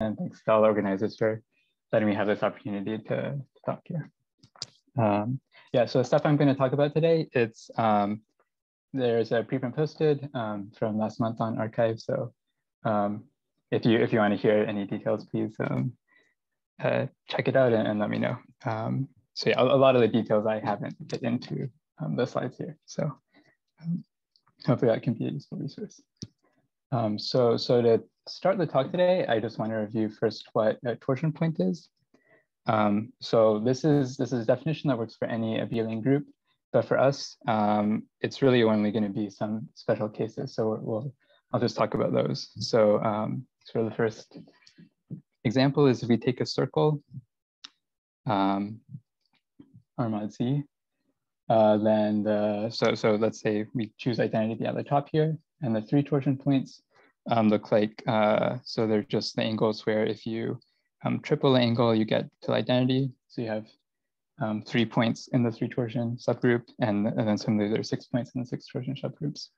and thanks to all the organizers for letting me have this opportunity to talk here. Um, yeah, so the stuff I'm going to talk about today, it's um, there's a preprint posted um, from last month on arXiv. So um, if you if you want to hear any details, please um, uh, check it out and, and let me know. Um, so yeah, a, a, lot of the details I haven't fit into the slides here. So hopefully that can be a useful resource. Um, so, so to start the talk today, I just want to review first what a torsion point is. Um, so this is this is a definition that works for any abelian group, but for us, um, it's really only going to be some special cases. So we'll I'll just talk about those. So um, for the first example is if we take a circle, um, R mod Z, uh, then the, so, so let's say we choose identity at the top here, and the three torsion points um, look like, uh, so they're just the angles where if you um, triple the angle, you get to identity. So you have um, three points in the three torsion subgroup, and, and then similarly there are six points in the six torsion subgroups.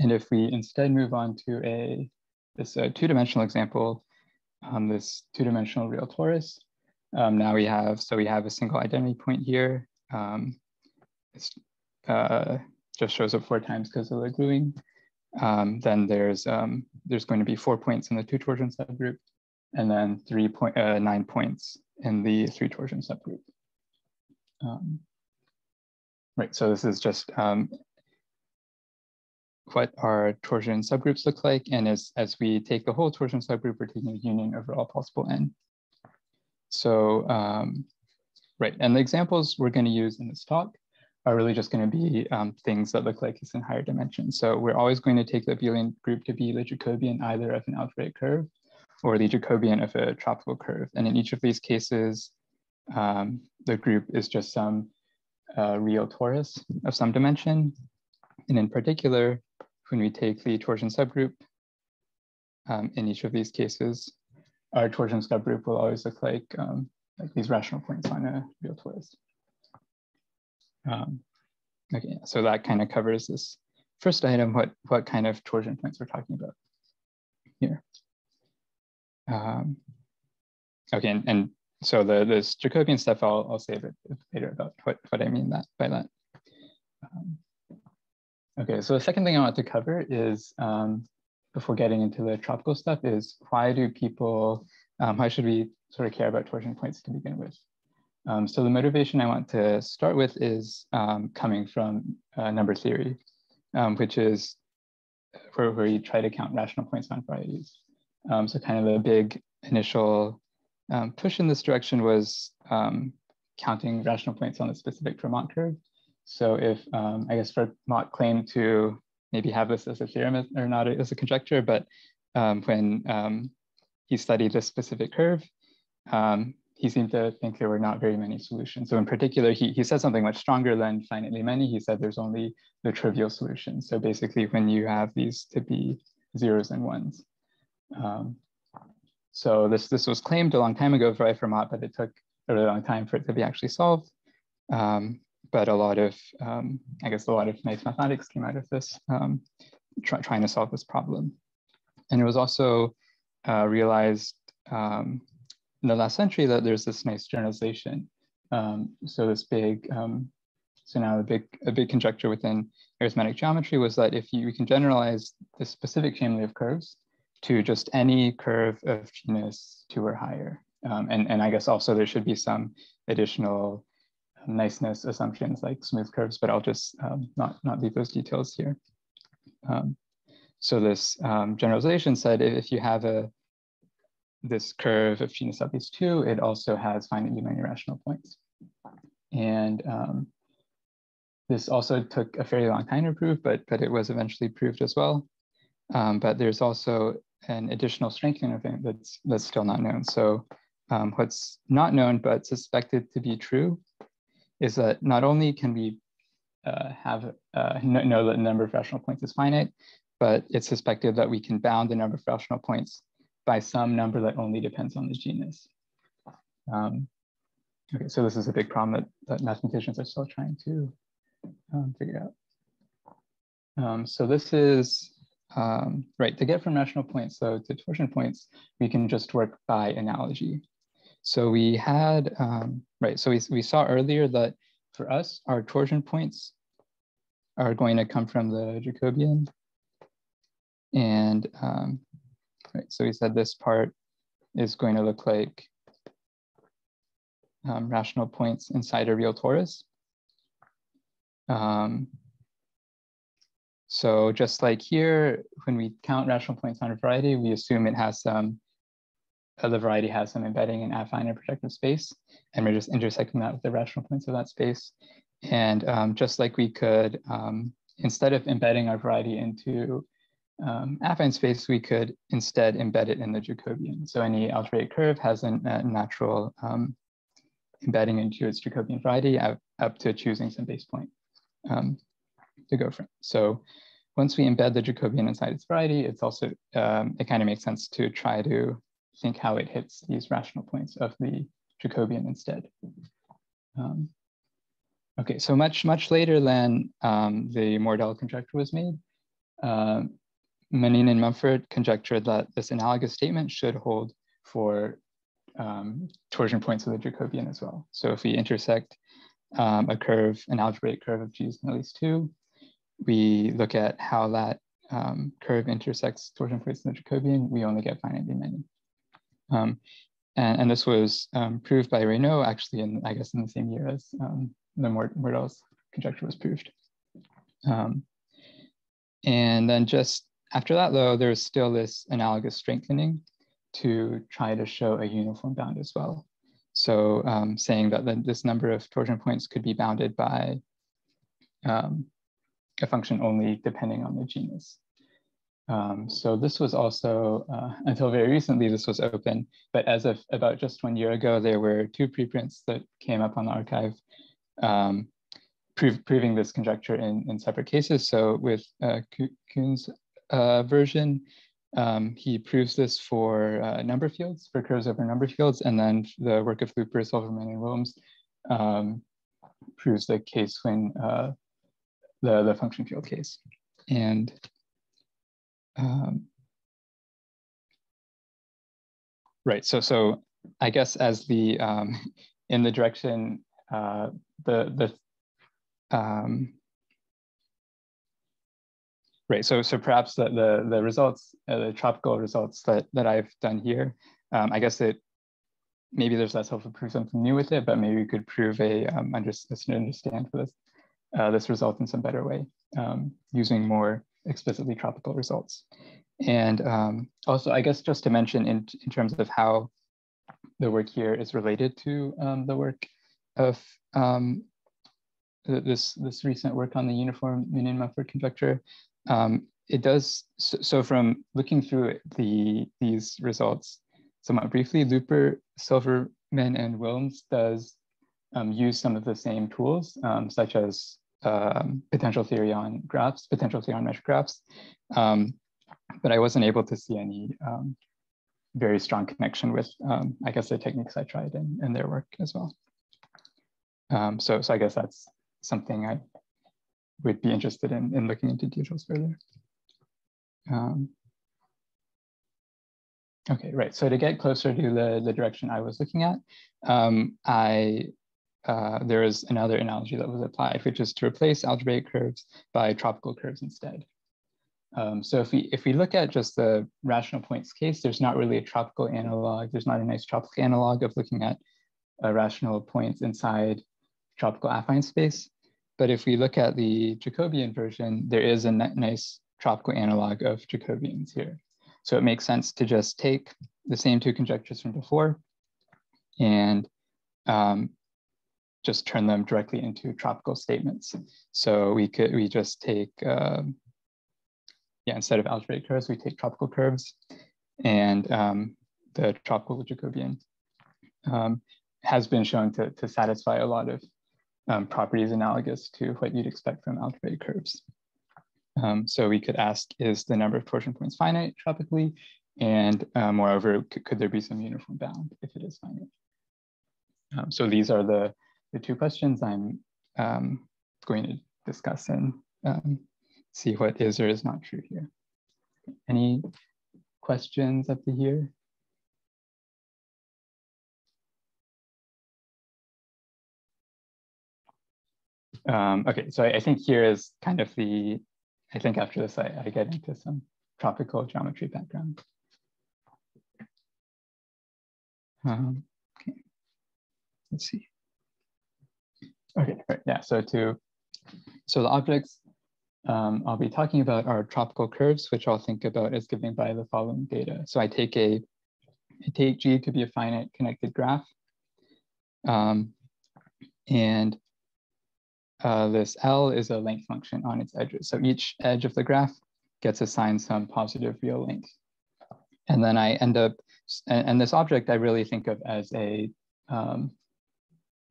And if we instead move on to a this uh, two-dimensional example, um, this two-dimensional real torus, um, now we have, so we have a single identity point here. Um, it's uh, just shows up four times because of the gluing. Um, then there's um, there's going to be four points in the two torsion subgroup, and then three point uh, nine points in the three torsion subgroup. Um, right. So this is just um, what our torsion subgroups look like, and as as we take the whole torsion subgroup, we're taking a union over all possible n. So um, right, and the examples we're going to use in this talk are really just going to be um, things that look like it's in higher dimensions. So we're always going to take the abelian group to be the Jacobian either of an algebraic curve or the Jacobian of a tropical curve. And in each of these cases, um, the group is just some uh, real torus of some dimension. And in particular, when we take the torsion subgroup um, in each of these cases, our torsion subgroup will always look like, um, like these rational points on a real torus. Um, okay, so that kind of covers this first item, what, what kind of torsion points we're talking about here. Um, okay, and, and so the this Jacobian stuff, I'll, I'll say a bit later about what, what I mean that by that. Um, okay, so the second thing I want to cover is, um, before getting into the tropical stuff, is why do people, um, why should we sort of care about torsion points to begin with? Um, so the motivation I want to start with is um, coming from uh, number theory, um, which is where, where you try to count rational points on varieties. Um, so kind of a big initial um, push in this direction was um, counting rational points on the specific Fermat curve. So if, I guess Fermat claimed to maybe have this as a theorem or not as a conjecture, but when he studied this specific curve, um, he seemed to think there were not very many solutions. So in particular, he, he said something much stronger than finitely many. He said there's only the trivial solution. So basically when you have these to be zeros and ones. Um, so this, this was claimed a long time ago by Fermat, but it took a really long time for it to be actually solved. Um, but a lot of, um, I guess a lot of nice mathematics came out of this, um, try, trying to solve this problem. And it was also uh, realized um, in the last century that there's this nice generalization. Um, so this big, um, so now a big, a big conjecture within arithmetic geometry was that if you, we can generalize the specific family of curves to just any curve of genus two or higher. Um, and, and I guess also there should be some additional niceness assumptions like smooth curves, but I'll just um, not, not leave those details here. Um, so this um, generalization said if you have a this curve of genus at least two, it also has finitely many rational points. And um, this also took a fairly long time to prove, but, but it was eventually proved as well. Um, but there's also an additional strengthening event that's, that's still not known. So um, what's not known but suspected to be true is that not only can we uh, have uh, know that the number of rational points is finite, but it's suspected that we can bound the number of rational points by some number that only depends on the genus. Um, okay, so this is a big problem that, that mathematicians are still trying to um, figure out. Um, so this is um, right, to get from rational points, so to torsion points, we can just work by analogy. So we had, um, right, so we, we saw earlier that for us, our torsion points are going to come from the Jacobian. And um, right, so we said this part is going to look like um, rational points inside a real torus. Um, so just like here, when we count rational points on a variety, we assume it has some, uh, the variety has some embedding in affine or projective space, and we're just intersecting that with the rational points of that space. And um, just like we could, um, instead of embedding our variety into um, affine space, we could instead embed it in the Jacobian. So any algebraic curve has a, natural um, embedding into its Jacobian variety up, up to choosing some base point um, to go from. So once we embed the Jacobian inside its variety, it's also, um, it kind of makes sense to try to think how it hits these rational points of the Jacobian instead. Um, okay, so much, much later than um, the Mordell conjecture was made, uh, Manin and Mumford conjectured that this analogous statement should hold for um, torsion points of the Jacobian as well. So if we intersect um, a curve, an algebraic curve of genus at least two, we look at how that um, curve intersects torsion points in the Jacobian, we only get finitely many. Um, and, and, this was um, proved by Raynaud actually in, I guess, in the same year as um, the Mordell's conjecture was proved. And then just after that, though, there's still this analogous strengthening to try to show a uniform bound as well. So um, saying that the, this number of torsion points could be bounded by um, a function only depending on the genus. Um, so this was also, uh, until very recently, this was open, but as of about just one year ago, there were two preprints that came up on the arXiv um, prov proving this conjecture in, in separate cases. So with uh, Kühne's uh, version, um, he proves this for uh, number fields, for curves over number fields, and then the work of Looper, Silverman, and Wilms um, proves the case when uh, the, the function field case. And um, right, so so I guess as the um, in the direction uh, the the um, right, so so perhaps the the, the results, uh, the tropical results that that I've done here, um, I guess it maybe there's less hope to prove something new with it, but maybe we could prove a um, understand for this uh, this result in some better way um, using more explicitly tropical results. And um, also, I guess just to mention in, in terms of how the work here is related to um, the work of um, this, this recent work on the uniform Manin-Mumford conjecture, um, it does, so, from looking through the these results somewhat briefly, Looper, Silverman, and Wilms does um, use some of the same tools, um, such as um, potential theory on graphs, potential theory on measure graphs, um, but I wasn't able to see any um, very strong connection with, I guess, the techniques I tried in, in their work as well. Um, so, so I guess that's something I would be interested in, in looking into details further. Um, okay, right. So to get closer to the, the direction I was looking at, I uh, there is another analogy that was applied, which is to replace algebraic curves by tropical curves instead. Um, so if we if we look at just the rational points case, there's not really a tropical analog. There's not a nice tropical analog of looking at uh, rational points inside tropical affine space. But if we look at the Jacobian version, there is a nice tropical analog of Jacobians here. So it makes sense to just take the same two conjectures from before and um, just turn them directly into tropical statements. So we could, we just take, um, yeah, instead of algebraic curves, we take tropical curves and um, the tropical Jacobian um, has been shown to, to satisfy a lot of um, properties analogous to what you'd expect from algebraic curves. Um, so we could ask, is the number of torsion points finite tropically? And uh, moreover, could there be some uniform bound if it is finite? Um, so these are the the two questions I'm um, going to discuss and um, see what is or is not true here. Any questions up to here? Um, okay, so I, think here is kind of the, I think after this, I, I get into some tropical geometry background. Um, okay, let's see. Okay, right, yeah, so to, so the objects um, I'll be talking about are tropical curves, which I'll think about as given by the following data. So I take a, I take G to be a finite connected graph. Um, and uh, this L is a length function on its edges. So each edge of the graph gets assigned some positive real length. And then I end up, and, and this object I really think of as a um,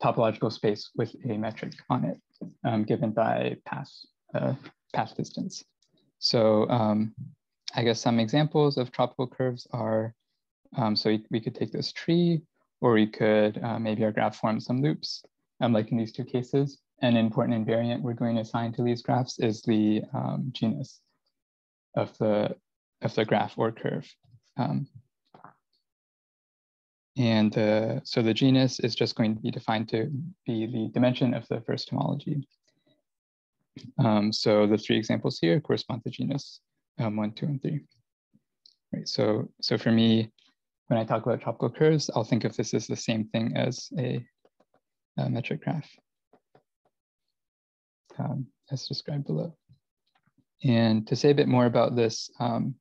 topological space with a metric on it, um, given by path, uh, path distance. So um, I guess some examples of tropical curves are, um, so we, we, could take this tree, or we could, uh, maybe our graph form some loops, um, like in these two cases an important invariant we're going to assign to these graphs is the um, genus of the, of the graph or curve. Um, and uh, so the genus is just going to be defined to be the dimension of the first homology. Um, so the three examples here correspond to genus um, one, two, and three. Right, so, so for me, when I talk about tropical curves, I'll think of this as the same thing as a, a metric graph um, as described below. And to say a bit more about this, um,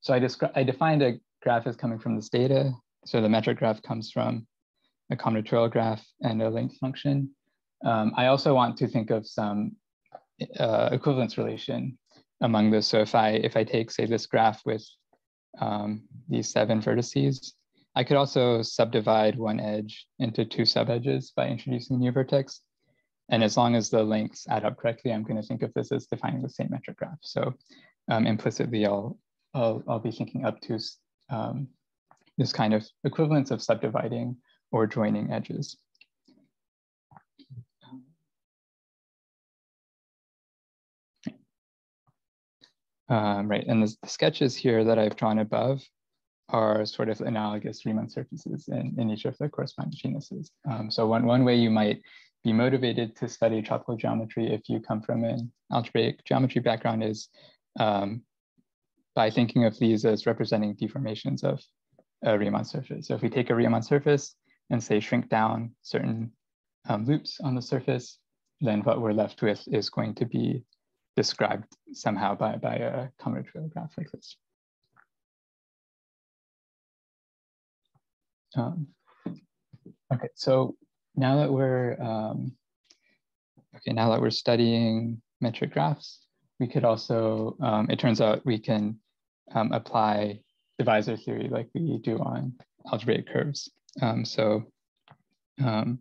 so I, I defined a graph as coming from this data. So the metric graph comes from a combinatorial graph and a length function. Um, I also want to think of some uh, equivalence relation among this. So if I if I take say this graph with um, these seven vertices, I could also subdivide one edge into two subedges by introducing a new vertex. And as long as the lengths add up correctly, I'm going to think of this as defining the same metric graph. So um, implicitly, I'll, I'll, I'll, be thinking up to um, this kind of equivalence of subdividing or joining edges. Um, right, and the, the, sketches here that I've drawn above are sort of analogous Riemann surfaces in, in each of the corresponding genuses. Um, so one, one way you might be motivated to study tropical geometry if you come from an algebraic geometry background is um, by thinking of these as representing deformations of a Riemann surface. So if we take a Riemann surface and say shrink down certain um, loops on the surface, then what we're left with is going to be described somehow by, by a combinatorial graph like this. Um, okay, so now that we're um, okay, now that we're studying metric graphs, we could also, um, it turns out we can um, apply divisor theory like we do on algebraic curves. Um, so um,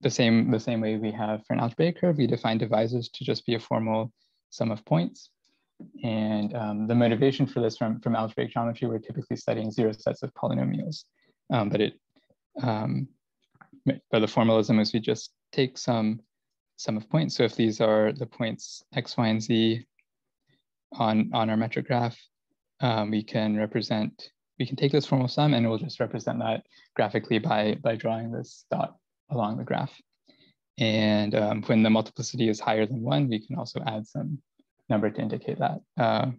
the same the same way we have for an algebraic curve, we define divisors to just be a formal sum of points. And um, the motivation for this from, from algebraic geometry, we're typically studying zero sets of polynomials, um, but it um, but the formalism is we just take some sum of points. So if these are the points x, y, and z on, on our metric graph, um, we can represent, we can take this formal sum and we'll just represent that graphically by, by drawing this dot along the graph. And um, when the multiplicity is higher than one, we can also add some number to indicate that. Uh,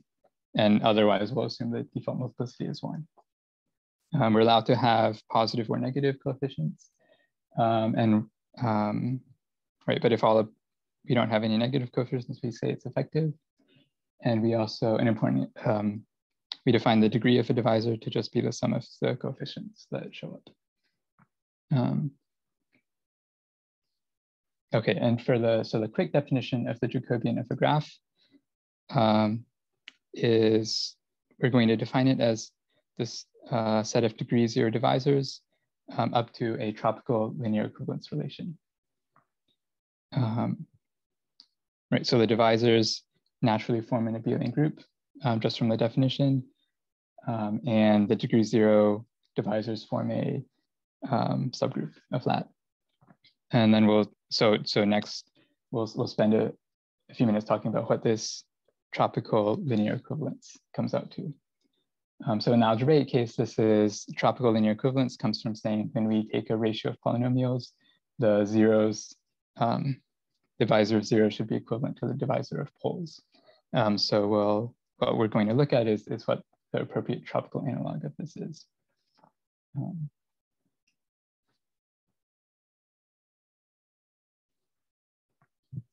and otherwise, we'll assume the default multiplicity is one. Um, we're allowed to have positive or negative coefficients. Um, and um, right, but if all of, we don't have any negative coefficients, we say it's effective. And we also, an important, um, we define the degree of a divisor to just be the sum of the coefficients that show up. Um, okay, and for the, so the quick definition of the Jacobian of a graph um, is, we're going to define it as this uh, set of degree zero divisors um, up to a tropical linear equivalence relation. Um, right, so the divisors naturally form an abelian group um, just from the definition. Um, and the degree zero divisors form a um, subgroup of that. And then we'll, so, so next we'll, we'll spend a, a few minutes talking about what this tropical linear equivalence comes out to. Um, so in the algebraic case, this is tropical linear equivalence comes from saying when we take a ratio of polynomials, the zeros, um, divisor of zero should be equivalent to the divisor of poles. Um, so we'll, what we're going to look at is, is what the appropriate tropical analog of this is. Um,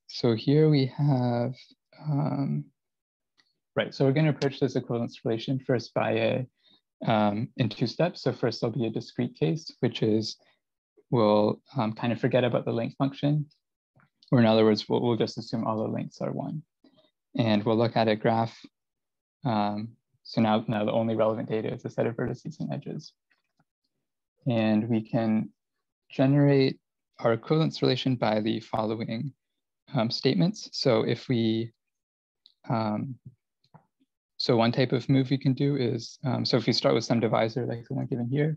so here we have um, Right, so we're going to approach this equivalence relation first by a, um, in two steps. So first there'll be a discrete case, which is we'll um, kind of forget about the length function, or in other words, we'll, we'll, just assume all the lengths are one. And we'll look at a graph. Um, so now, now the only relevant data is a set of vertices and edges. And we can generate our equivalence relation by the following um, statements. So if we um, so one type of move we can do is, um, so if we start with some divisor like the one given here,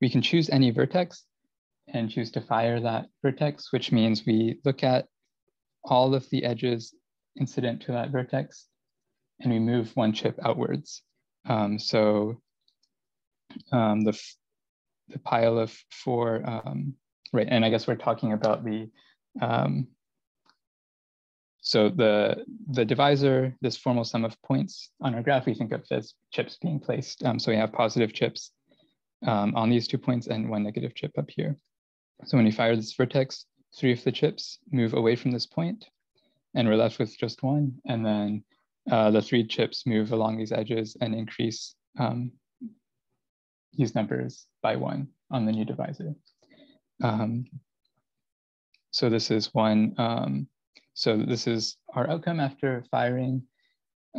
we can choose any vertex and choose to fire that vertex, which means we look at all of the edges incident to that vertex and we move one chip outwards. Um, so um, the, the pile of four, um, right, and I guess we're talking about the um, so the, the divisor, this formal sum of points on our graph, we think of as chips being placed. Um, so we have positive chips um, on these two points and one negative chip up here. So when you fire this vertex, three of the chips move away from this point and we're left with just one. And then uh, the three chips move along these edges and increase um, these numbers by one on the new divisor. Um, so this is one um, so this is our outcome after firing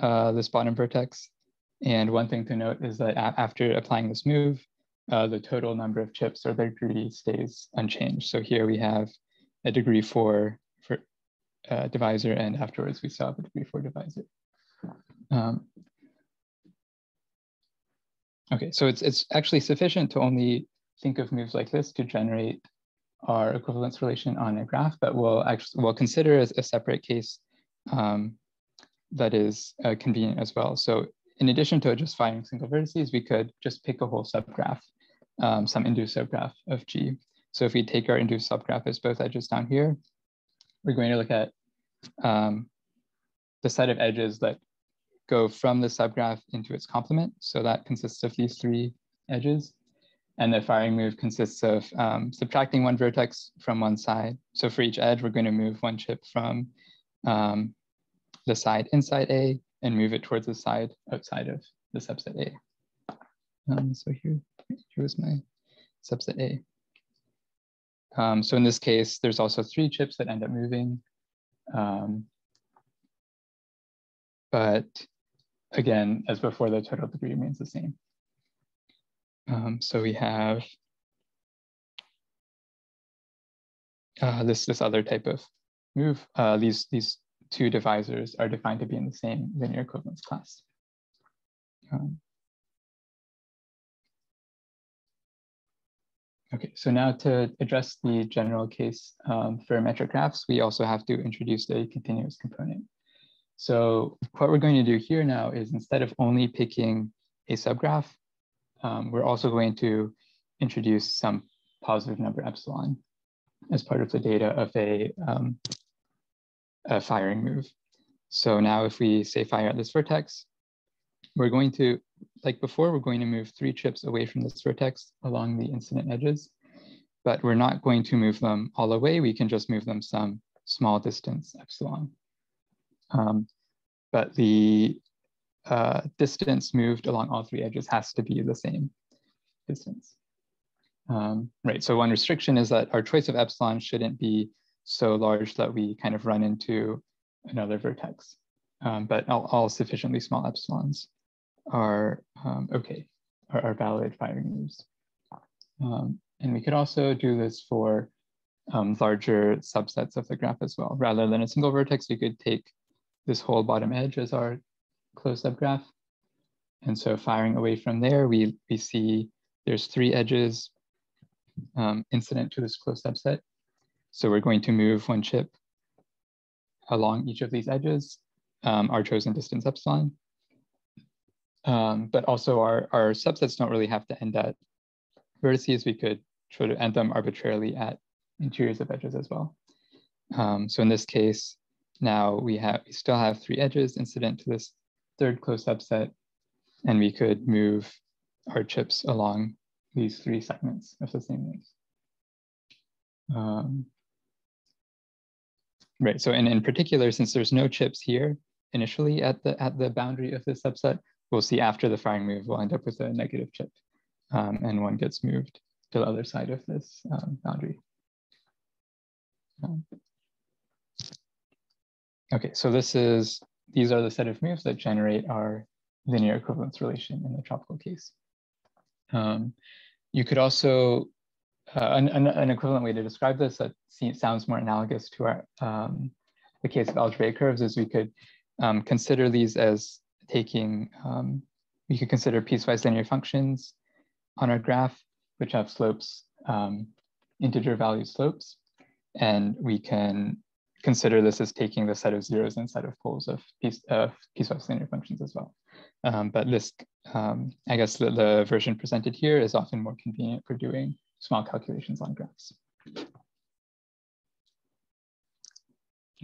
uh, this bottom vertex. And one thing to note is that after applying this move, uh, the total number of chips or the degree stays unchanged. So here we have a degree four for uh, divisor and afterwards we saw a degree four divisor. Um, okay, so it's, it's actually sufficient to only think of moves like this to generate our equivalence relation on a graph, but we'll actually we'll consider as a separate case um, that is uh, convenient as well. So in addition to just finding single vertices, we could just pick a whole subgraph, um, some induced subgraph of G. So if we take our induced subgraph as both edges down here, we're going to look at um, the set of edges that go from the subgraph into its complement. So that consists of these three edges. And the firing move consists of um, subtracting one vertex from one side. So for each edge, we're going to move one chip from um, the side inside A and move it towards the side outside of the subset A. Um, so here, here's my subset A. Um, so in this case, there's also three chips that end up moving. Um, but again, as before, the total degree remains the same. Um, so we have uh, this, this other type of move. Uh, these, these two divisors are defined to be in the same linear equivalence class. Um, okay, so now to address the general case um, for metric graphs, we also have to introduce a continuous component. So what we're going to do here now is instead of only picking a subgraph, um, we're also going to introduce some positive number epsilon as part of the data of a, um, a firing move. So now if we say fire at this vertex, we're going to, like before, we're going to move three chips away from this vertex along the incident edges, but we're not going to move them all away. We can just move them some small distance epsilon. Um, but the uh, distance moved along all three edges has to be the same distance. Um, right, so one restriction is that our choice of epsilon shouldn't be so large that we kind of run into another vertex. Um, but all, all, sufficiently small epsilons are um, okay, are, are, valid firing moves. Um, and we could also do this for um, larger subsets of the graph as well. Rather than a single vertex, we could take this whole bottom edge as our closed subgraph. And so firing away from there, we, we see there's three edges um, incident to this closed subset. So we're going to move one chip along each of these edges um, our chosen distance epsilon. Um, but also our, our subsets don't really have to end at vertices. We could try to end them arbitrarily at interiors of edges as well. Um, so in this case, now we have we still have three edges incident to this third closed subset, and we could move our chips along these three segments of the same length. Um, right, so in, in particular, since there's no chips here initially at the, at the boundary of this subset, we'll see after the firing move, we'll end up with a negative chip um, and one gets moved to the other side of this um, boundary. Um, okay, so this is, these are the set of moves that generate our linear equivalence relation in the tropical case. Um, you could also, uh, an, an, equivalent way to describe this that sounds more analogous to our, um, the case of algebraic curves is we could um, consider these as taking, um, we could consider piecewise linear functions on our graph, which have slopes, um, integer value slopes. And we can consider this as taking the set of zeros set of poles of piece, uh, piecewise linear functions as well. Um, but this, um, I guess the, the, version presented here is often more convenient for doing small calculations on graphs.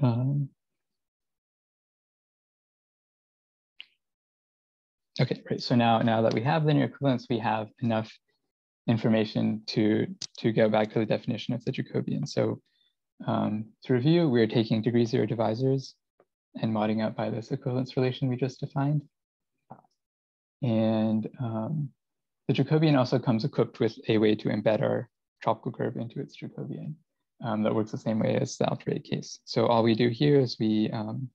Um, okay, right. So now, now that we have linear equivalence, we have enough information to, to go back to the definition of the Jacobian. So um, to review, we're taking degree zero divisors and modding out by this equivalence relation we just defined. And um, the Jacobian also comes equipped with a way to embed our tropical curve into its Jacobian. Um, that works the same way as the algebraic case. So all we do here is we, um,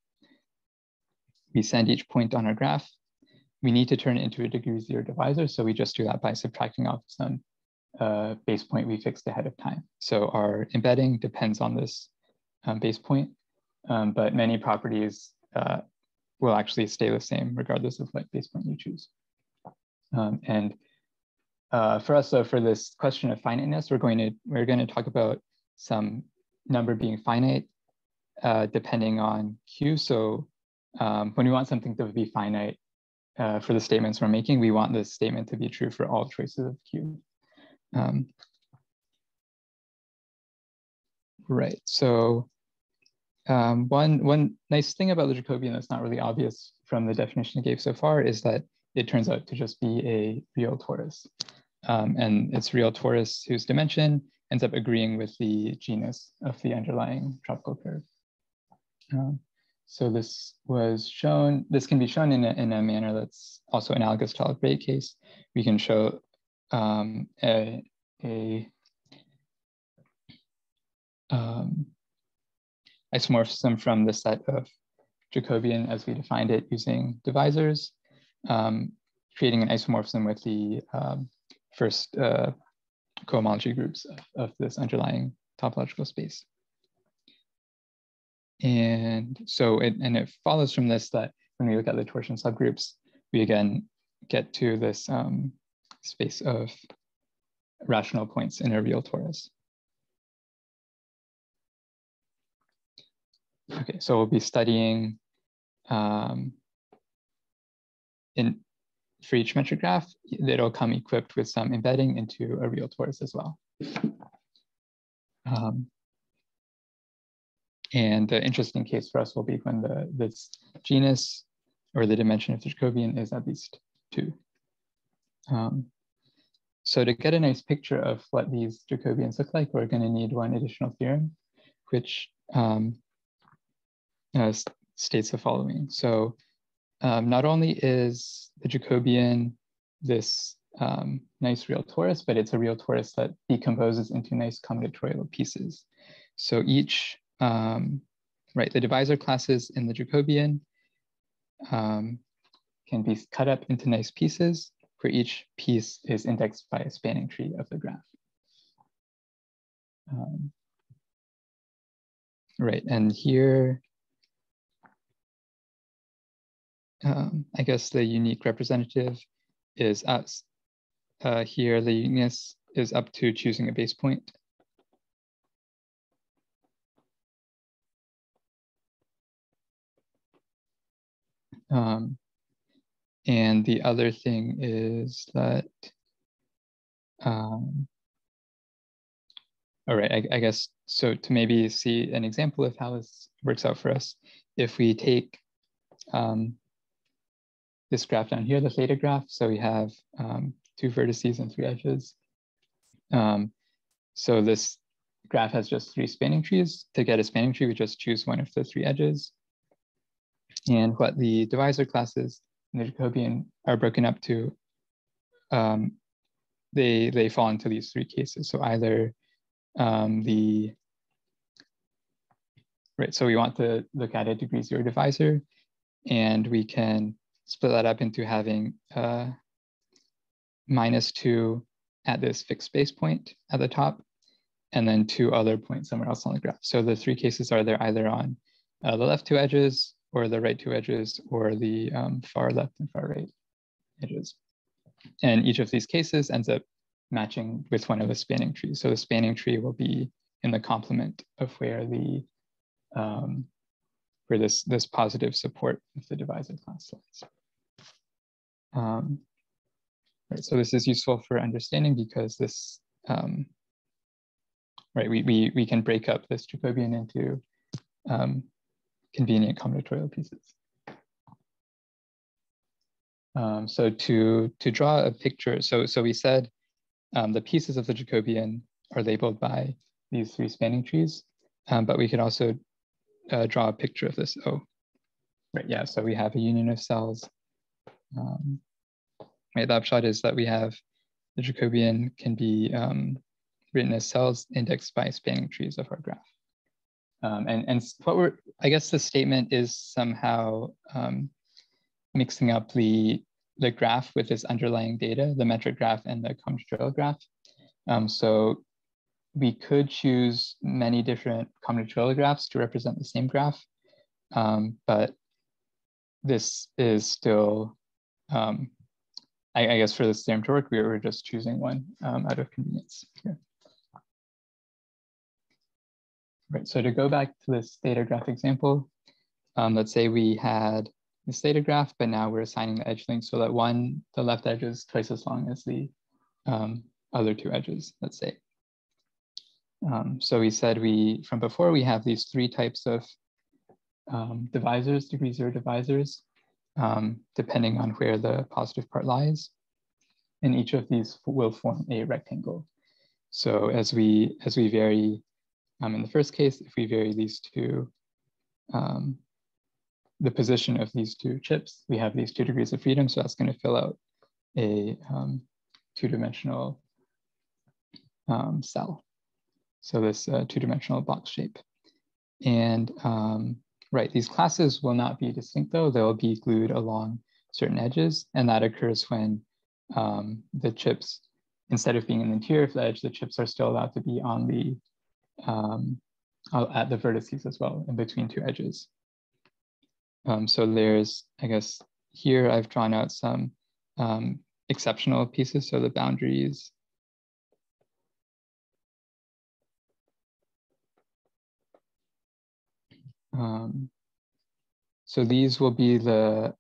we send each point on our graph. We need to turn it into a degree zero divisor. So we just do that by subtracting off some uh, base point we fixed ahead of time. So our embedding depends on this um, base point, um, but many properties uh, will actually stay the same regardless of what base point you choose. Um, and uh, for us, so for this question of finiteness, we're going to we're going to talk about some number being finite uh, depending on q. So um, when we want something to be finite uh, for the statements we're making, we want this statement to be true for all choices of q. Um, right. So um, one, one nice thing about the Jacobian that's not really obvious from the definition I gave so far is that it turns out to just be a real torus. Um, and it's real torus whose dimension ends up agreeing with the genus of the underlying tropical curve. Um, so this was shown, this can be shown in a, in a manner that's also analogous to algebraic case. We can show um, a, a um, isomorphism from the set of Jacobian as we defined it using divisors um, creating an isomorphism with the um, first uh, cohomology groups of, of, this underlying topological space. And so, it, and it follows from this that when we look at the torsion subgroups, we again get to this um, space of rational points in a real torus. Okay, so we'll be studying um, in for each metric graph, it'll come equipped with some embedding into a real torus as well. Um, and the interesting case for us will be when the this genus or the dimension of the Jacobian is at least two. Um, so to get a nice picture of what these Jacobians look like, we're going to need one additional theorem, which um, uh, states the following. So um, not only is the Jacobian this um, nice real torus, but it's a real torus that decomposes into nice combinatorial pieces. So each, um, right, the divisor classes in the Jacobian um, can be cut up into nice pieces where each piece is indexed by a spanning tree of the graph. Um, right, and here um, I guess the unique representative is us. Uh, here, the uniqueness is up to choosing a base point. Um, and the other thing is that, um, all right, I, I, guess, so to maybe see an example of how this works out for us, if we take um, this graph down here, the theta graph, so we have um, two vertices and three edges. Um, so this graph has just three spanning trees. To get a spanning tree, we just choose one of the three edges. And what the divisor classes in the Jacobian are broken up to, um, they, they fall into these three cases. So either um, the, right, so we want to look at a degree zero divisor, and we can split that up into having uh, minus two at this fixed base point at the top, and then two other points somewhere else on the graph. So the three cases are there either on uh, the left two edges or the right two edges or the um, far left and far right edges. And each of these cases ends up matching with one of the spanning trees. So the spanning tree will be in the complement of where the um, where this this positive support of the divisor class lies. Um, right, so this is useful for understanding because this um, right we, we we can break up this Jacobian into um, convenient combinatorial pieces. Um, so to, to draw a picture, so, so we said um, the pieces of the Jacobian are labeled by these three spanning trees, um, but we could also uh, draw a picture of this O. Right, yeah, so we have a union of cells. Um, right, the upshot is that we have the Jacobian can be um, written as cells indexed by spanning trees of our graph. Um, and, and what we're, I guess the statement is somehow um, mixing up the, the graph with this underlying data, the metric graph and the combinatorial graph. Um, so we could choose many different combinatorial graphs to represent the same graph, um, but this is still, um, I, I, guess for this theorem to work, we were just choosing one um, out of convenience here. Right, so to go back to this theta graph example, um, let's say we had this theta graph, but now we're assigning the edge length so that one, the left edge is twice as long as the um, other two edges, let's say. Um, so we said we, from before, we have these three types of um, divisors, degree zero divisors, um, depending on where the positive part lies. And each of these will form a rectangle. So as we, as we vary um, in the first case, if we vary these two, um, the position of these two chips, we have these two degrees of freedom. So that's going to fill out a um, two-dimensional um, cell. So this uh, two-dimensional box shape. And um, right, these classes will not be distinct though. They'll be glued along certain edges. And that occurs when um, the chips, instead of being in the interior of the edge, the chips are still allowed to be on the um, add the vertices as well in between two edges. Um, so there's, I guess, here I've drawn out some um, exceptional pieces. So the boundaries. Um, so these will be the,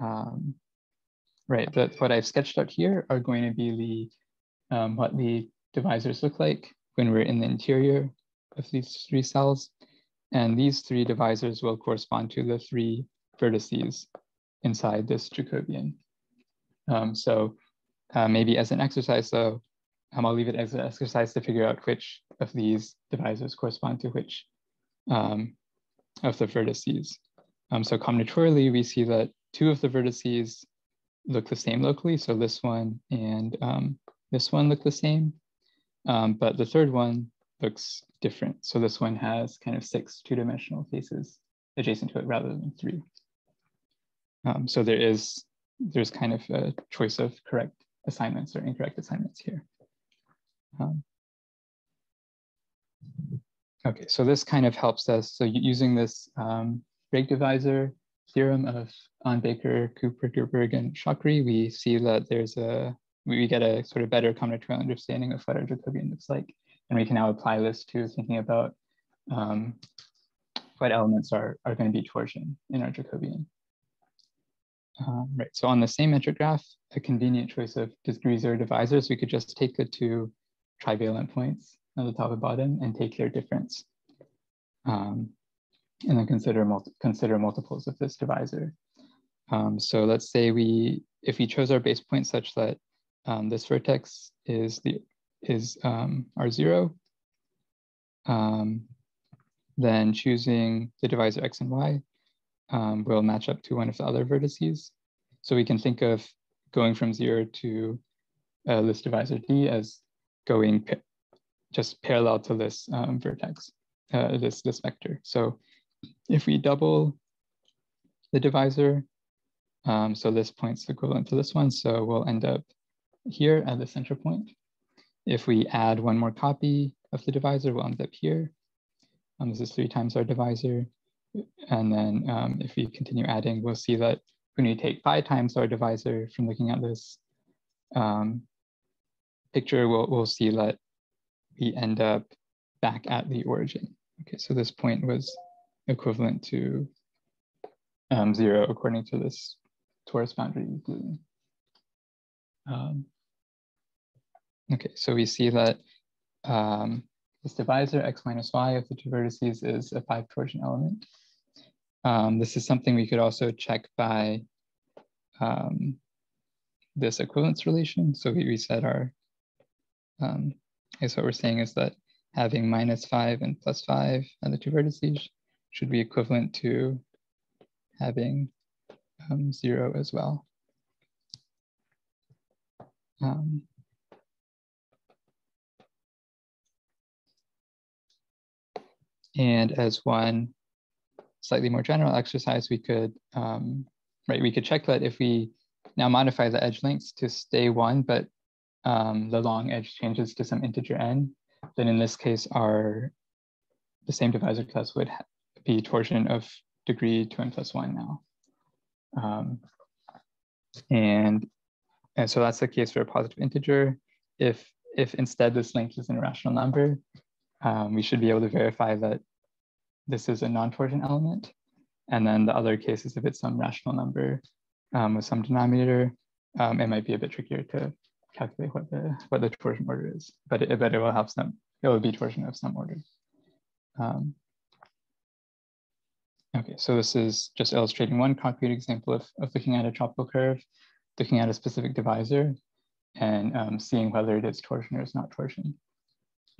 um, right, that what I've sketched out here are going to be the, um, what the divisors look like when we're in the interior of these three cells. And these three divisors will correspond to the three vertices inside this Jacobian. Um, so uh, maybe as an exercise though, um, I'll leave it as an exercise to figure out which of these divisors correspond to which um, of the vertices. Um, so combinatorially, we see that two of the vertices look the same locally. So this one and um, this one look the same. Um, but the third one looks different. So this one has kind of six two-dimensional faces adjacent to it rather than three. Um, so there is, there's kind of a choice of correct assignments or incorrect assignments here. Um, okay, so this kind of helps us. So using this um, divisor theorem of An Baker, Kuperberg, and Shokrieh, we see that there's a we get a sort of better combinatorial understanding of what our Jacobian looks like. And we can now apply this to thinking about um, what elements are, are going to be torsion in our Jacobian. Um, right, so on the same metric graph, a convenient choice of degree zero divisors, we could just take the two trivalent points at the top and bottom and take their difference. Um, and then consider, multi consider multiples of this divisor. Um, so let's say we, if we chose our base point such that um, this vertex is the is um, our zero, um, then choosing the divisor x and y um, will match up to one of the other vertices. So we can think of going from zero to uh, this divisor d as going just parallel to this um, vertex, uh, this, this vector. So if we double the divisor, um, so this point's equivalent to this one, so we'll end up here at the center point. If we add one more copy of the divisor, we'll end up here. Um, this is three times our divisor. And then um, if we continue adding, we'll see that when we take five times our divisor from looking at this um, picture, we'll, we'll see that we end up back at the origin. Okay, so this point was equivalent to um, zero according to this torus boundary. Um, okay, so we see that um, this divisor x minus y of the two vertices is a five torsion element. Um, this is something we could also check by um, this equivalence relation. So we, said our, um, I guess what we're saying is that having minus five and plus five on the two vertices should be equivalent to having um, zero as well. Um, and as one slightly more general exercise, we could, um, right, we could check that if we now modify the edge lengths to stay one, but um, the long edge changes to some integer n, then in this case, our the same divisor class would be torsion of degree two n plus one now. Um, and, and so that's the case for a positive integer. If, if instead this length is an irrational number, um, we should be able to verify that this is a non-torsion element. And then the other case is if it's some rational number um, with some denominator, um, it might be a bit trickier to calculate what the what the torsion order is, but it, but it will have some, it will be torsion of some order. Um, okay, so this is just illustrating one concrete example of, of looking at a tropical curve, looking at a specific divisor, and um, seeing whether it is torsion or is not torsion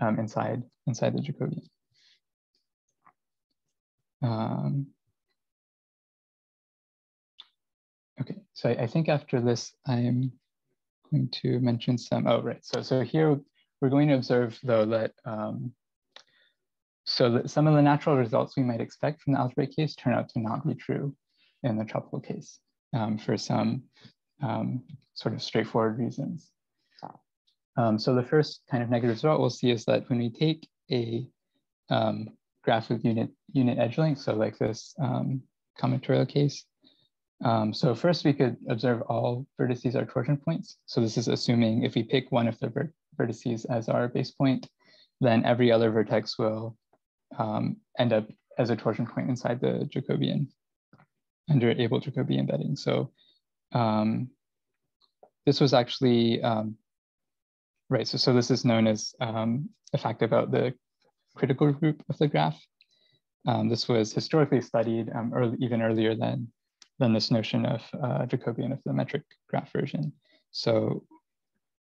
um, inside, inside the Jacobian. Um, okay, so I, I, think after this, I'm going to mention some, oh, right. So, so here we're going to observe though that, um, so that some of the natural results we might expect from the algebraic case turn out to not be true in the tropical case um, for some um, sort of straightforward reasons. Um, so the first kind of negative result we'll see is that when we take a um, graph with unit, unit edge length, so like this um, combinatorial case. Um, so first we could observe all vertices are torsion points. So this is assuming if we pick one of the ver vertices as our base point, then every other vertex will um, end up as a torsion point inside the Jacobian under Abel-Jacobi embedding. So um, this was actually um, Right, so, so this is known as um, a fact about the critical group of the graph. Um, this was historically studied um, early, even earlier than, than this notion of uh, Jacobian of the metric graph version. So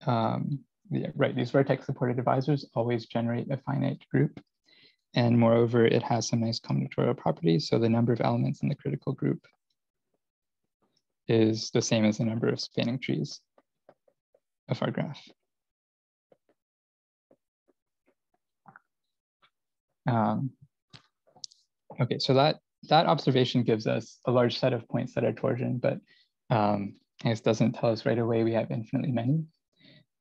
um, yeah, right, these vertex supported divisors always generate a finite group. And moreover, it has some nice combinatorial properties. So the number of elements in the critical group is the same as the number of spanning trees of our graph. Um, okay, so that, that observation gives us a large set of points that are torsion, but um, I doesn't tell us right away we have infinitely many.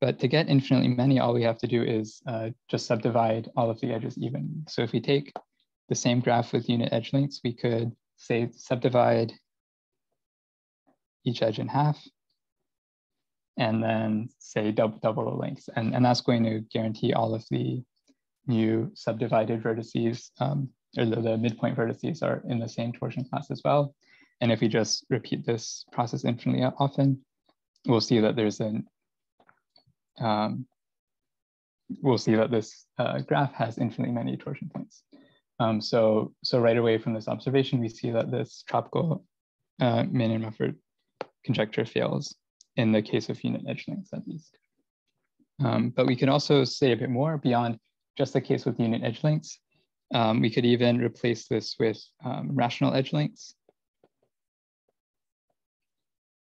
But to get infinitely many, all we have to do is uh, just subdivide all of the edges even. So if we take the same graph with unit edge lengths, we could say subdivide each edge in half and then say double, double the lengths. And, and that's going to guarantee all of the new subdivided vertices, um, or the, the, midpoint vertices are in the same torsion class as well. And if we just repeat this process infinitely often, we'll see that there's an, um, we'll see that this uh, graph has infinitely many torsion points. Um, so, so right away from this observation, we see that this tropical uh, Manin-Mumford conjecture fails in the case of unit edge lengths at least. Um, but we can also say a bit more beyond just the case with unit edge lengths. Um, we could even replace this with um, rational edge lengths.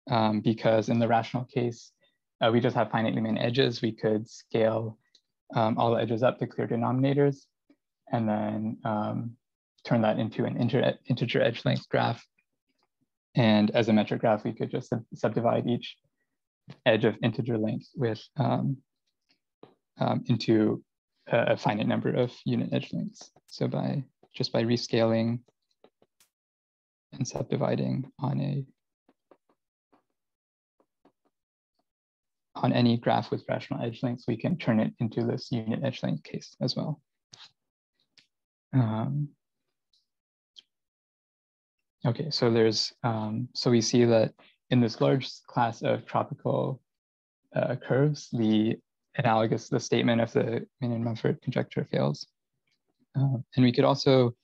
Um, because in the rational case, uh, we just have finitely many edges. We could scale um, all the edges up to clear denominators and then um, turn that into an integer edge length graph. And as a metric graph, we could just sub subdivide each edge of integer length with um, um, into a, a, finite number of unit edge lengths. So by just by rescaling and subdividing on a on any graph with rational edge lengths, we can turn it into this unit edge length case as well. Um, okay, so there's, um, so we see that in this large class of tropical uh, curves, the analogous, the statement of the Manin-Mumford conjecture fails. Um, and we could also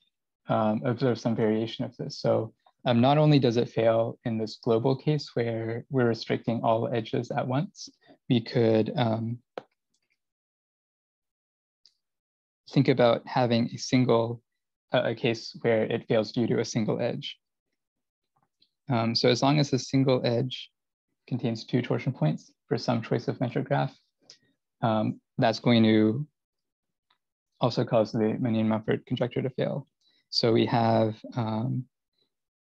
um, observe some variation of this. So um, not only does it fail in this global case where we're restricting all edges at once, we could um, think about having a single uh, a case where it fails due to a single edge. Um, so as long as a single edge contains two torsion points for some choice of metric graph, um, that's going to also cause the Manin-Mumford conjecture to fail. So we have, um,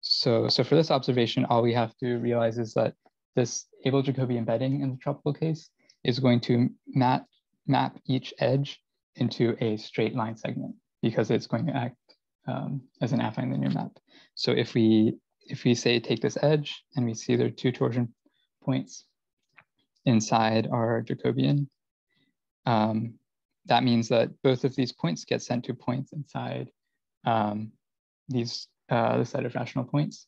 so, so for this observation, all we have to realize is that this Abel-Jacobi embedding in the tropical case is going to map, map each edge into a straight line segment because it's going to act um, as an affine linear map. So if we if we say take this edge and we see there are two torsion points inside our Jacobian, um, that means that both of these points get sent to points inside um, these uh, the set of rational points.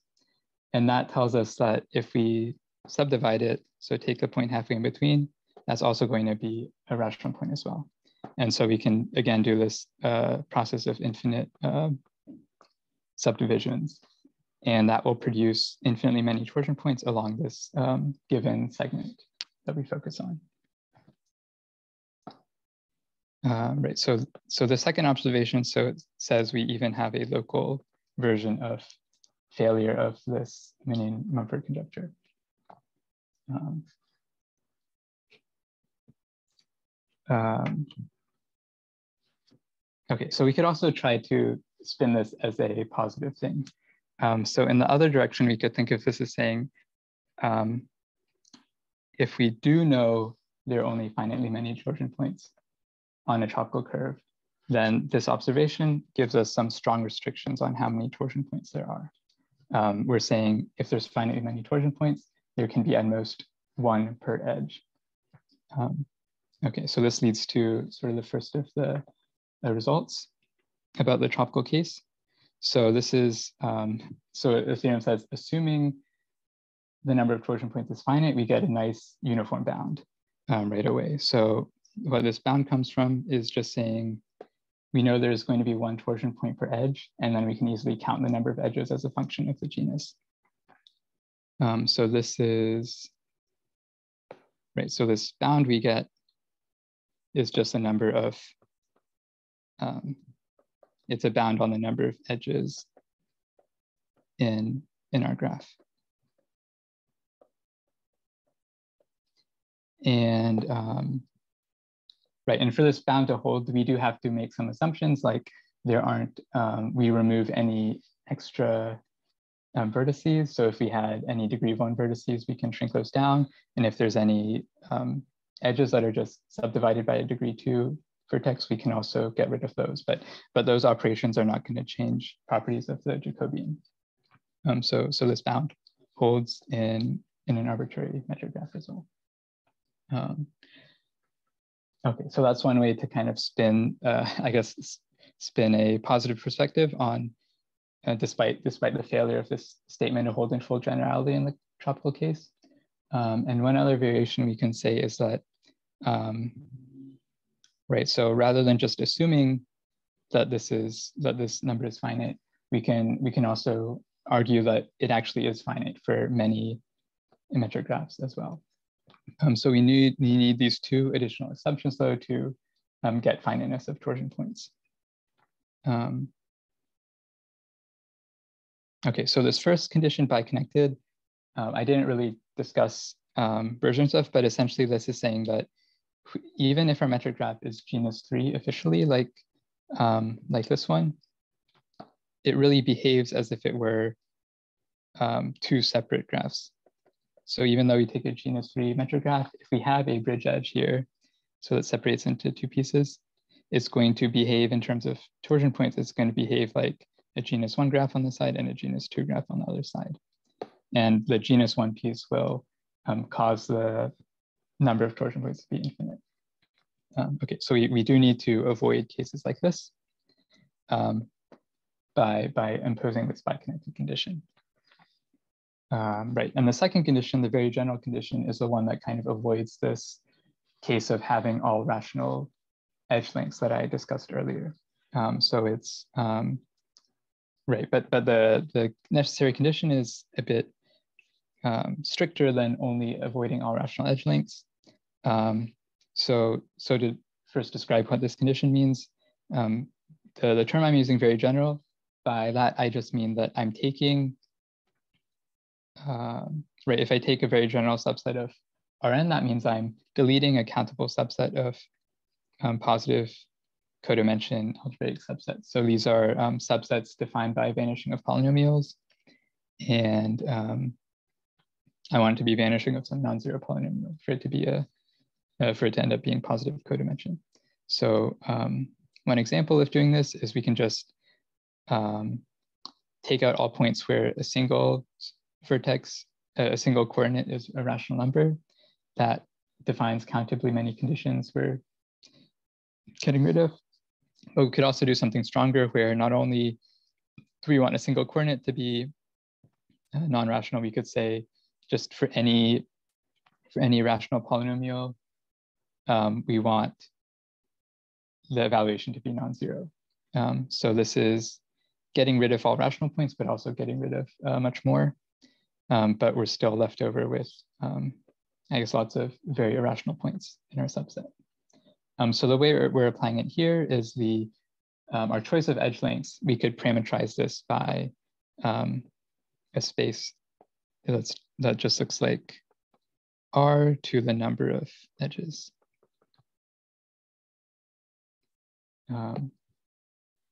And that tells us that if we subdivide it, so take the point halfway in between, that's also going to be a rational point as well. And so we can, again, do this uh, process of infinite uh, subdivisions. And that will produce infinitely many torsion points along this um, given segment that we focus on. Uh, right, so, so the second observation, so it says we even have a local version of failure of this Manin-Mumford conjecture. Um, um, okay, so we could also try to spin this as a positive thing. Um, so in the other direction, we could think of this as saying, um, if we do know there are only finitely many torsion points on a tropical curve, then this observation gives us some strong restrictions on how many torsion points there are. Um, we're saying if there's finitely many torsion points, there can be at most one per edge. Um, okay, so this leads to sort of the first of the, the results about the tropical case. So this is, um, so the theorem says, assuming the number of torsion points is finite, we get a nice uniform bound um, right away. So what this bound comes from is just saying, we know there's going to be one torsion point per edge, and then we can easily count the number of edges as a function of the genus. Um, so this is, right, so this bound we get is just a number of um, it's a bound on the number of edges in, in our graph. And um, right, and for this bound to hold, we do have to make some assumptions like there aren't, um, we remove any extra um, vertices. So if we had any degree one vertices, we can shrink those down. And if there's any um, edges that are just subdivided by a degree two vertex, we can also get rid of those, but, but those operations are not gonna change properties of the Jacobian. Um, so, so this bound holds in, in an arbitrary metric graph as well. Um, okay, so that's one way to kind of spin, uh, I guess, spin a positive perspective on uh, despite despite the failure of this statement of holding full generality in the tropical case. Um, and one other variation we can say is that, um, right, so rather than just assuming that this is that this number is finite, we can we can also argue that it actually is finite for many metric graphs as well. Um, so we need we need these two additional assumptions though to um, get finiteness of torsion points. Um, okay, so this first condition biconnected, uh, I didn't really discuss um, versions of, but essentially this is saying that even if our metric graph is genus three officially, like um, like this one, it really behaves as if it were um, two separate graphs. So even though we take a genus three metric graph, if we have a bridge edge here, so that separates into two pieces, it's going to behave in terms of torsion points, it's going to behave like a genus one graph on the side and a genus two graph on the other side. And the genus one piece will um, cause the number of torsion points to be infinite. Um, okay, so we, we do need to avoid cases like this um, by, by imposing this biconnected condition. Um, right, and the second condition, the very general condition, is the one that kind of avoids this case of having all rational edge lengths that I discussed earlier. Um, so it's, um, right, but, but the, the necessary condition is a bit um, stricter than only avoiding all rational edge lengths. Um, so, so to first describe what this condition means, um, the, the term I'm using very general, by that I just mean that I'm taking um, right, if I take a very general subset of Rn, that means I'm deleting a countable subset of um, positive codimension algebraic subsets. So these are um, subsets defined by vanishing of polynomials. And um, I want it to be vanishing of some non-zero polynomial for it to be a, uh, for it to end up being positive codimension. So um, one example of doing this is we can just um, take out all points where a single vertex, a single coordinate is a rational number that defines countably many conditions we're getting rid of. But we could also do something stronger where not only do we want a single coordinate to be uh, non-rational, we could say just for any for any rational polynomial, um, we want the evaluation to be non-zero. Um, so this is getting rid of all rational points, but also getting rid of uh, much more um, but we're still left over with, um, I guess, lots of very irrational points in our subset. Um, so the way we're, we're, applying it here is the um, our choice of edge lengths. We could parameterize this by um, a space that's, that just looks like r to the number of edges. Um,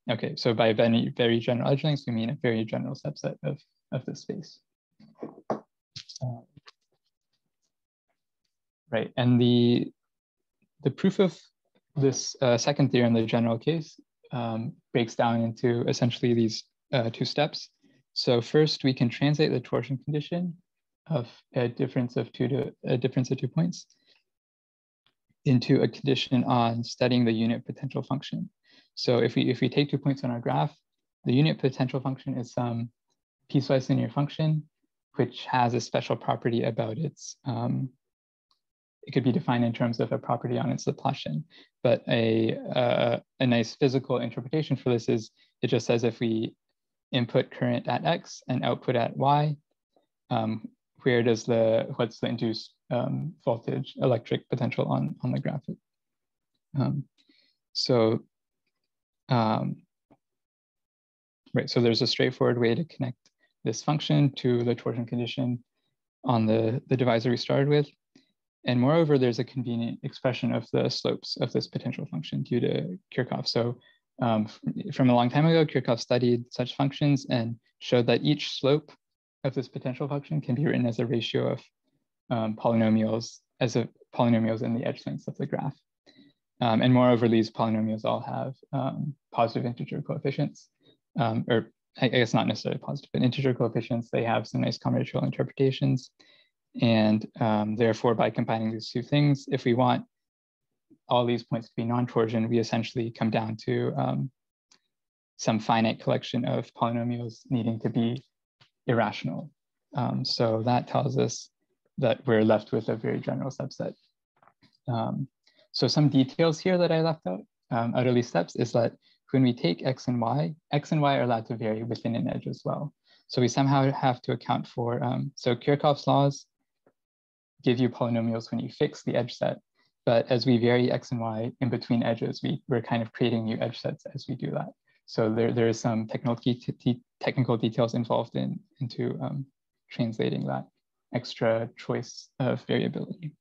okay, so by very, very general edge we mean a very general subset of, of the space. Um, right, and the, the proof of this uh, second theorem, the general case, um, breaks down into essentially these uh, two steps. So first we can translate the torsion condition of a difference of two to a difference of two points into a condition on studying the unit potential function. So if we if we take two points on our graph, the unit potential function is some piecewise linear function which has a special property about its, um, it could be defined in terms of a property on its Laplacian, but a, uh, a nice physical interpretation for this is it just says if we input current at X and output at Y, um, where does the, what's the induced um, voltage electric potential on, on the graphic? Um, so, um, right, so there's a straightforward way to connect this function to the torsion condition on the, the divisor we started with. And moreover, there's a convenient expression of the slopes of this potential function due to Kirchhoff. So um, from a long time ago, Kirchhoff studied such functions and showed that each slope of this potential function can be written as a ratio of um, polynomials as a polynomials in the edge lengths of the graph. Um, and moreover, these polynomials all have um, positive integer coefficients, um, or I guess not necessarily positive, but integer coefficients, they have some nice combinatorial interpretations. And um, therefore, by combining these two things, if we want all these points to be non-torsion, we essentially come down to um, some finite collection of polynomials needing to be irrational. Um, so that tells us that we're left with a very general subset. Um, so some details here that I left out, um, utterly steps, is that when we take x and y, x and y are allowed to vary within an edge as well. So we somehow have to account for, um, so Kirchhoff's laws give you polynomials when you fix the edge set. But as we vary x and y in between edges, we, we're kind of creating new edge sets as we do that. So there, there is some technical, technical details involved in into um, translating that extra choice of variability.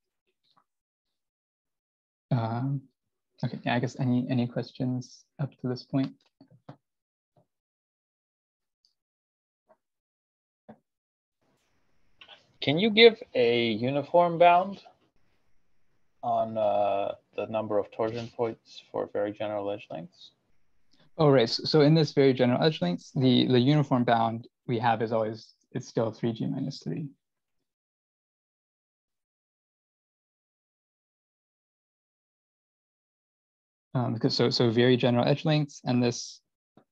Um, okay, yeah, I guess any, any questions up to this point? Can you give a uniform bound on uh, the number of torsion points for very general edge lengths? Oh, right. So in this very general edge lengths, the, the uniform bound we have is always, it's still 3g minus 3. Um, because so, so very general edge lengths, and this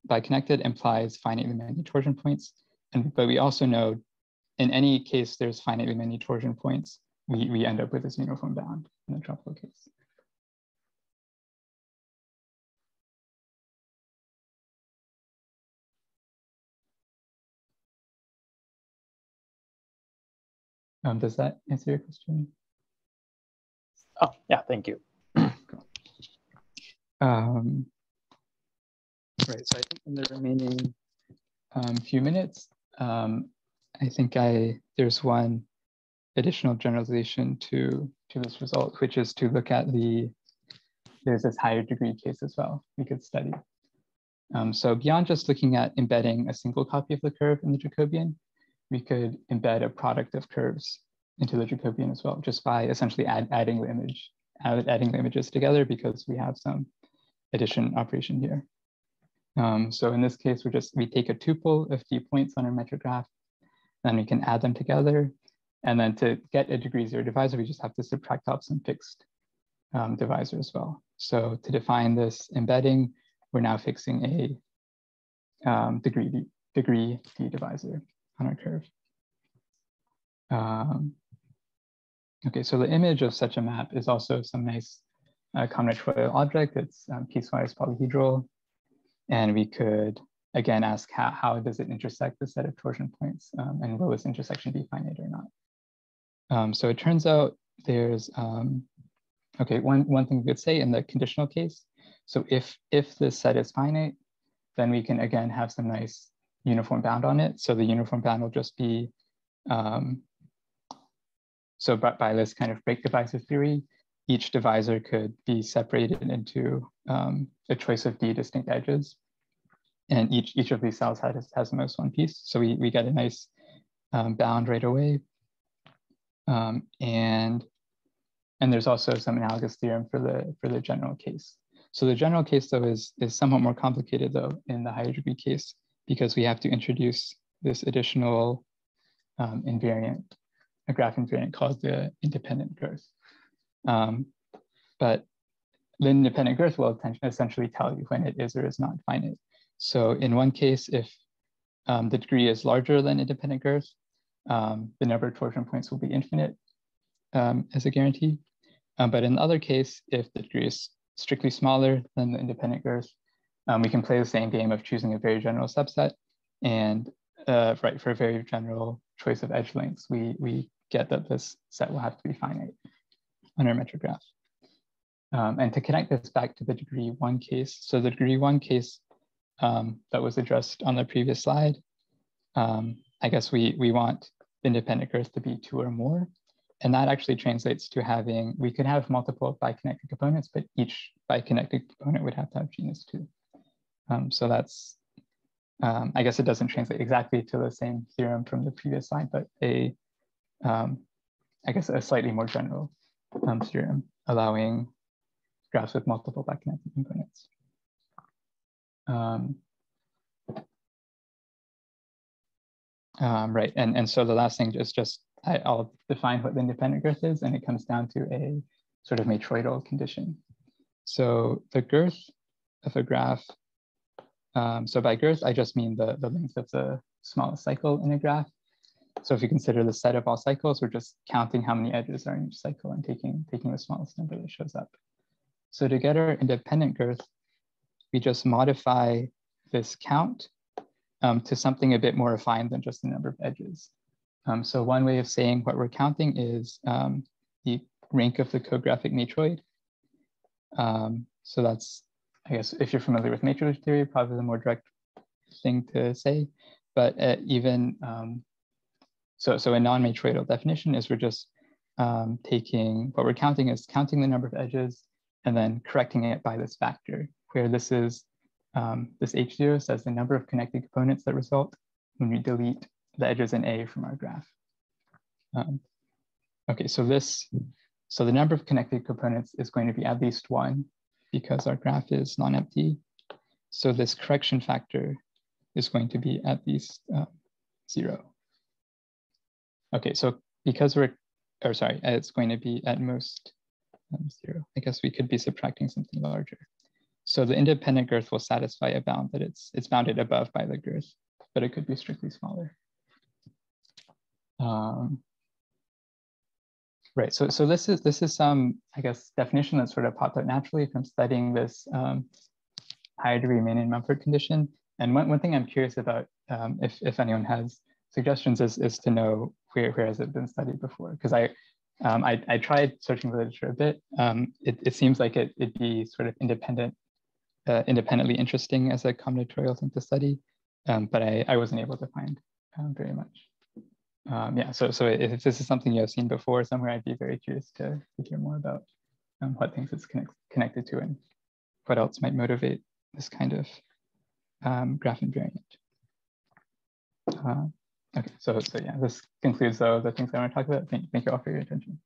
biconnected implies finitely many torsion points. And, but we also know in any case there's finitely many torsion points, we, we end up with this uniform bound in the tropical case. Um, does that answer your question? Oh, yeah, thank you. um, right, so I think in the remaining um, few minutes, um, I think I there's one additional generalization to, to this result, which is to look at the, there's this higher degree case as well we could study. Um, so beyond just looking at embedding a single copy of the curve in the Jacobian, we could embed a product of curves into the Jacobian as well, just by essentially add, adding the image, add, adding the images together because we have some addition operation here. Um, so in this case, we just, we take a tuple of d points on our metric graph, then we can add them together. And then to get a degree zero divisor, we just have to subtract off some fixed um, divisor as well. So to define this embedding, we're now fixing a um, degree, degree D divisor on our curve. Um, okay, so the image of such a map is also some nice uh, combinatorial object. It's um, piecewise polyhedral. And we could, again, ask how, how does it intersect the set of torsion points? Um, and will this intersection be finite or not? Um, so it turns out there's, um, okay, one, one thing we could say in the conditional case. So if, if the set is finite, then we can again have some nice uniform bound on it. So the uniform bound will just be, um, so by, by this kind of break divisor theory, each divisor could be separated into um, a choice of d distinct edges. And each, each of these cells has, has the most one piece. So we, we get a nice um, bound right away. Um, and, and there's also some analogous theorem for the, for the general case. So the general case though is, is somewhat more complicated though in the higher degree case because we have to introduce this additional um, invariant, a graph invariant called the independent girth. Um, but the independent girth will essentially tell you when it is or is not finite. So in one case, if um, the degree is larger than independent girth, um, the number of torsion points will be infinite um, as a guarantee. Um, but in the other case, if the degree is strictly smaller than the independent girth, um, we can play the same game of choosing a very general subset. And uh, right, for a very general choice of edge lengths, we, we get that this set will have to be finite on our metric graph. Um, and to connect this back to the degree one case, so the degree one case um, that was addressed on the previous slide, um, I guess we, we want independent girth to be two or more. And that actually translates to having, we could have multiple biconnected components, but each biconnected component would have to have genus two. Um, so that's, um, I guess it doesn't translate exactly to the same theorem from the previous slide, but a, um, I guess a slightly more general um, theorem allowing graphs with multiple biconnected components. Um, Um, right, and, and so the last thing is just, I, will define what the independent girth is, and it comes down to a sort of matroidal condition. So the girth of a graph Um, so by girth, I just mean the, the length of the smallest cycle in a graph. So if you consider the set of all cycles, we're just counting how many edges are in each cycle and taking, taking the smallest number that shows up. So to get our independent girth, we just modify this count um, to something a bit more refined than just the number of edges. Um, so one way of saying what we're counting is um, the rank of the cographic matroid. Um, so that's, I guess, if you're familiar with matroid theory, probably the more direct thing to say. But uh, even, um, so, so a non-matroidal definition is we're just um, taking, what we're counting is counting the number of edges and then correcting it by this factor, where this is, um, this H0 says the number of connected components that result when we delete the edges in A from our graph. Um, okay, so this, so the number of connected components is going to be at least one because our graph is non-empty. So this correction factor is going to be at least uh, zero. Okay, so because we're, or sorry, it's going to be at most um, zero. I guess we could be subtracting something larger. So the independent girth will satisfy a bound that it's, it's bounded above by the girth, but it could be strictly smaller. Um, right, so, so this is this is some, I guess, definition that sort of popped out naturally from studying this um, higher degree Manin-Mumford condition. And one, one thing I'm curious about, um, if, if anyone has suggestions, is, is to know where, where has it been studied before? Because I, um, I, I, tried searching the literature a bit. Um, it, it, seems like it, it'd be sort of independent, uh, independently interesting as a combinatorial thing to study, um, but I, I wasn't able to find um, very much um, yeah, so so if this is something you have seen before somewhere, I'd be very curious to, to hear more about um, what things it's connect, connected to and what else might motivate this kind of um, graph invariant. Uh, okay, so so yeah, this concludes though the things I want to talk about. Thank, thank you all for your attention.